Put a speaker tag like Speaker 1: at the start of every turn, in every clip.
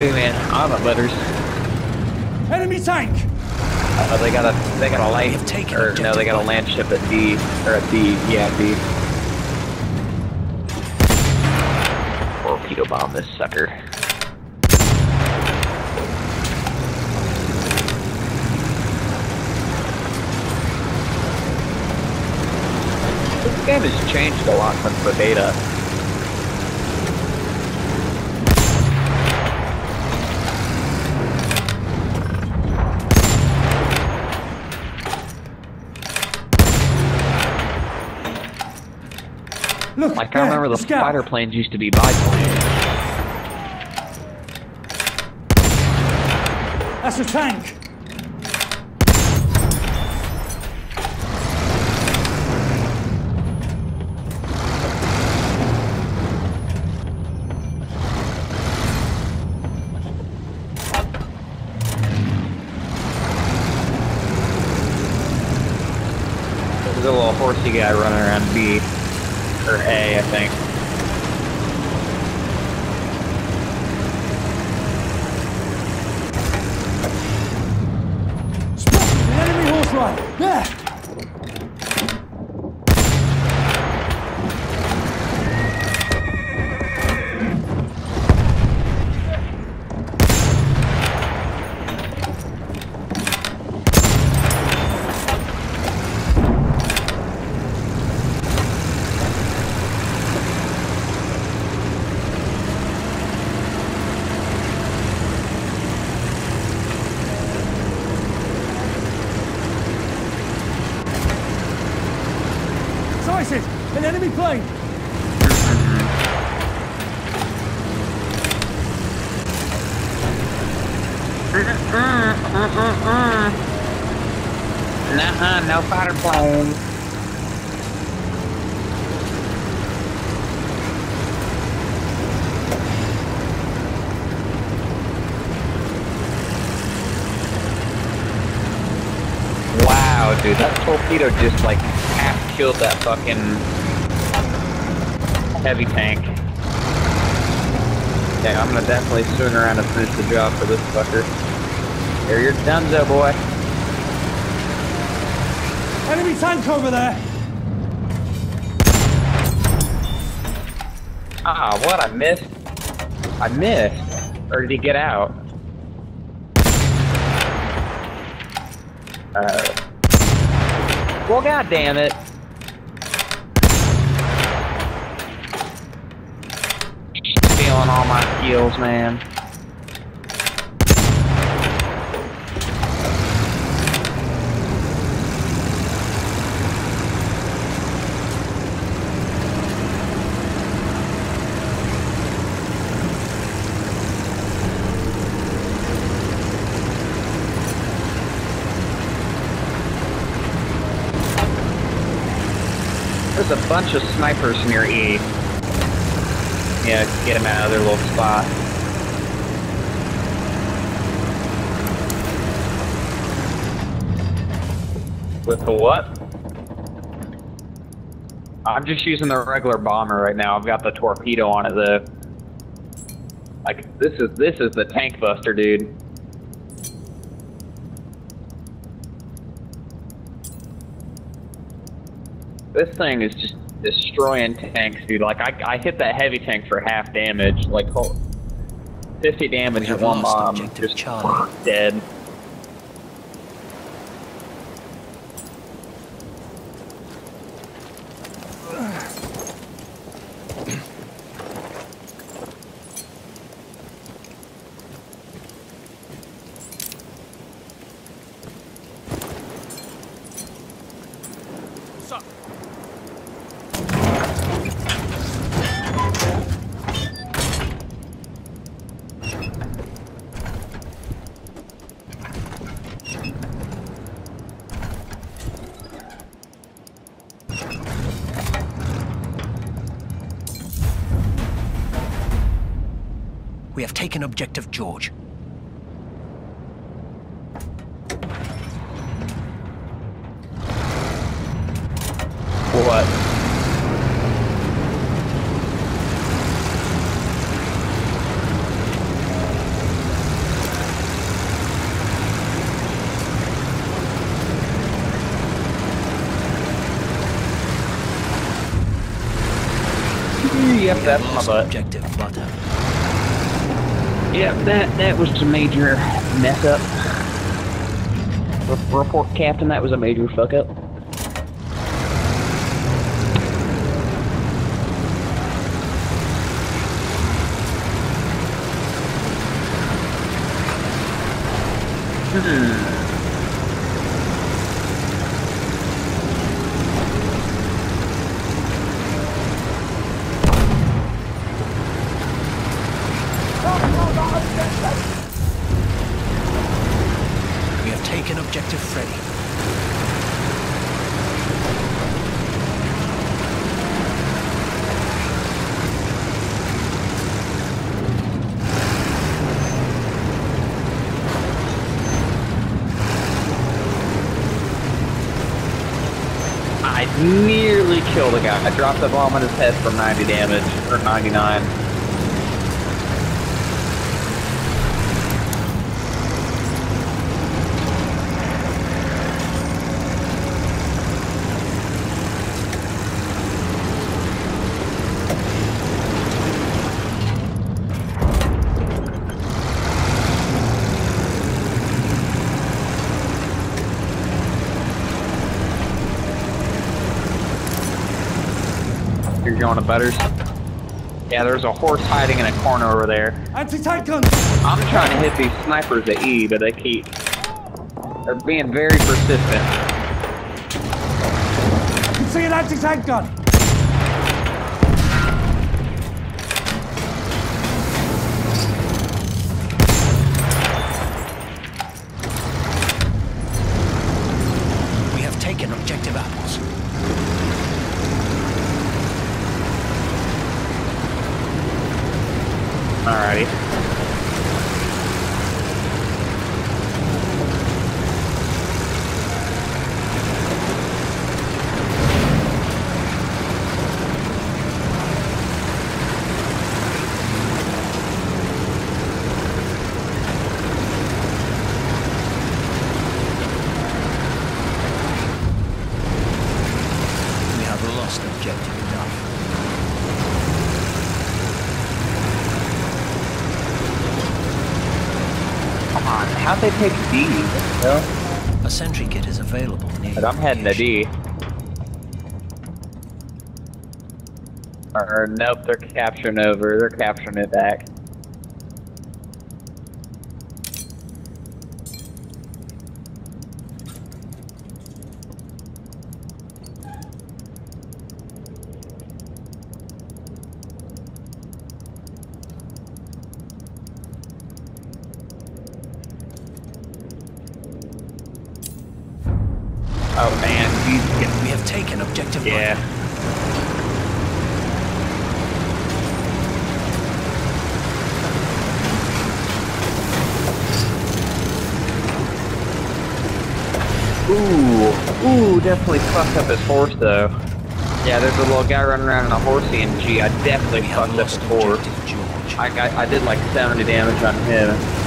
Speaker 1: man, on a butters.
Speaker 2: Enemy tank!
Speaker 1: Uh, they got a they got a light
Speaker 3: taken
Speaker 1: or no, they got a land ship at D or at D, yeah, D. Torpedo bomb this sucker. This game has changed a lot since the beta.
Speaker 2: Look,
Speaker 1: Like I
Speaker 2: there,
Speaker 1: remember the
Speaker 2: scout.
Speaker 1: fighter planes used to be biplanes.
Speaker 2: That's a tank.
Speaker 1: There's a little horsey guy running around B or A, I think.
Speaker 2: An enemy horse rider. There. An enemy plane!
Speaker 1: Nuh-uh, no fighter plane. Wow, dude, that torpedo just like half killed that fucking heavy tank. Yeah, I'm gonna definitely swing around and finish the job for this fucker. Here, you're done, boy.
Speaker 2: Enemy tank over there!
Speaker 1: Ah, what? I missed. I missed. Or did he get out? Uh. Well, god damn it. Stealing all my kills, man. There's a bunch of snipers near E. Yeah, get them out of their little spot. With the what? I'm just using the regular bomber right now. I've got the torpedo on it though. Like this is this is the tank buster, dude. This thing is just destroying tanks, dude. Like I, I hit that heavy tank for half damage, like whole- 50 damage
Speaker 3: have
Speaker 1: one bomb, just
Speaker 3: Charlie.
Speaker 1: dead.
Speaker 3: We have taken objective George.
Speaker 1: What? yep, that's my butt.
Speaker 3: Objective butter.
Speaker 1: Yep, that that was a major mess up. Re- Report, Captain. That was a major fuck up. Hmm.
Speaker 3: We have taken objective Freddy.
Speaker 1: I I dropped the bomb on his head for 90 damage, or 99. You're going to Butters? Yeah, there's a horse hiding in a corner over there.
Speaker 2: Anti-tank guns!
Speaker 1: I'm trying to hit these snipers at E, but they keep... They're being very persistent.
Speaker 2: You see an anti-tank gun!
Speaker 3: We have taken objective apples.
Speaker 1: Alrighty.
Speaker 3: We have lost objective enough.
Speaker 1: Come on, how'd they take D? Well,
Speaker 3: A sentry kit is available near
Speaker 1: but I'm heading to. D. Or, nope, they're capturing over. They're capturing it back. Oh man, he's getting
Speaker 3: We have taken objective
Speaker 1: Yeah. Ooh, ooh, definitely fucked up his horse though. Yeah, there's a little guy running around in a horsey and gee, I definitely
Speaker 3: We
Speaker 1: fucked up his horse. I, got, I did like 70 damage on him.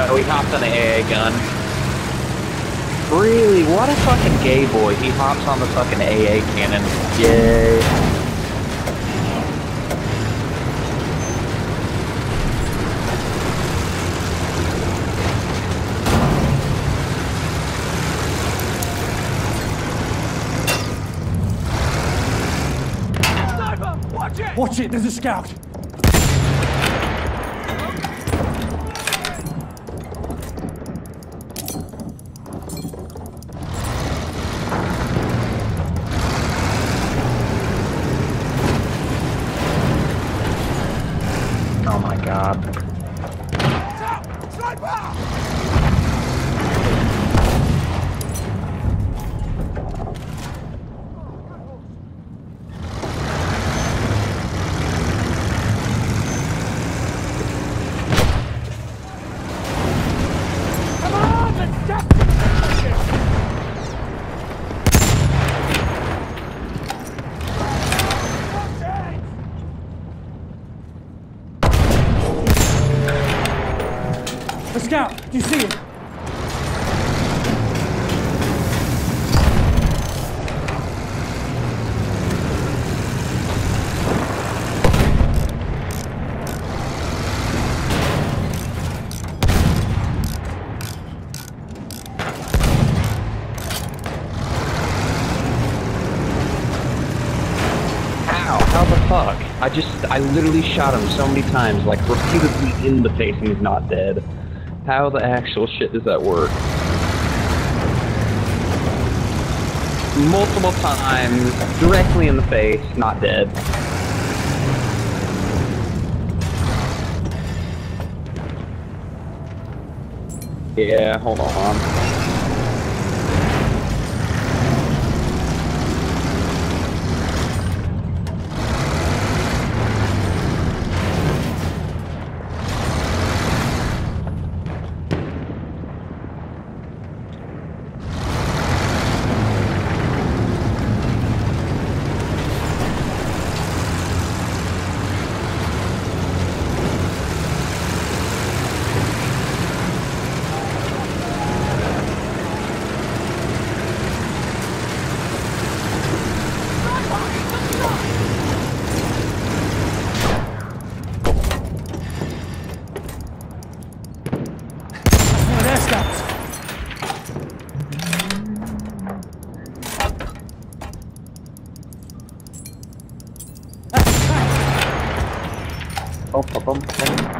Speaker 1: Oh, he hopped on the AA gun. Really? What a fucking gay boy. He hops on the fucking AA cannon. Yay.
Speaker 2: Watch it, there's a scout! The scout, do you see it?
Speaker 1: I just, I literally shot him so many times, like repeatedly in the face, and he's not dead. How the actual shit does that work? Multiple times, directly in the face, not dead. Yeah, hold on. pom, pom,